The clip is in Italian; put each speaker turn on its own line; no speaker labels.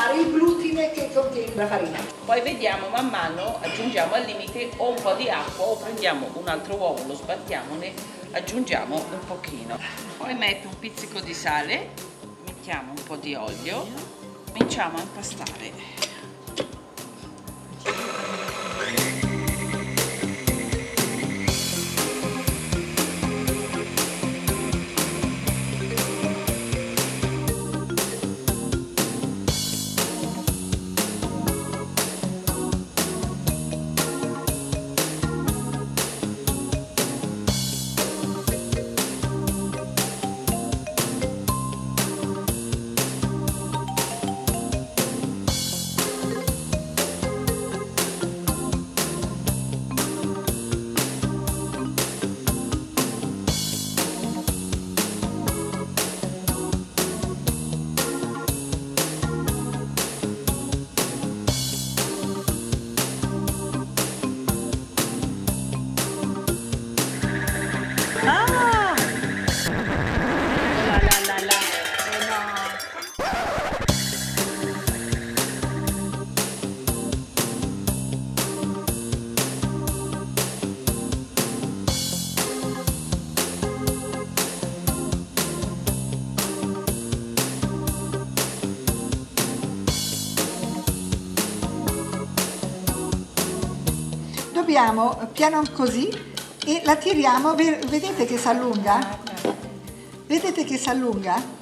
eliminare il glutine che contiene la farina.
Poi vediamo man mano, aggiungiamo al limite o un po' di acqua o prendiamo un altro uovo, lo sbattiamo, ne aggiungiamo un pochino. Poi metto un pizzico di sale, mettiamo un po' di olio, cominciamo a impastare.
Dobbiamo piano così e la tiriamo, ve- vedete che si allunga? Vedete che si allunga?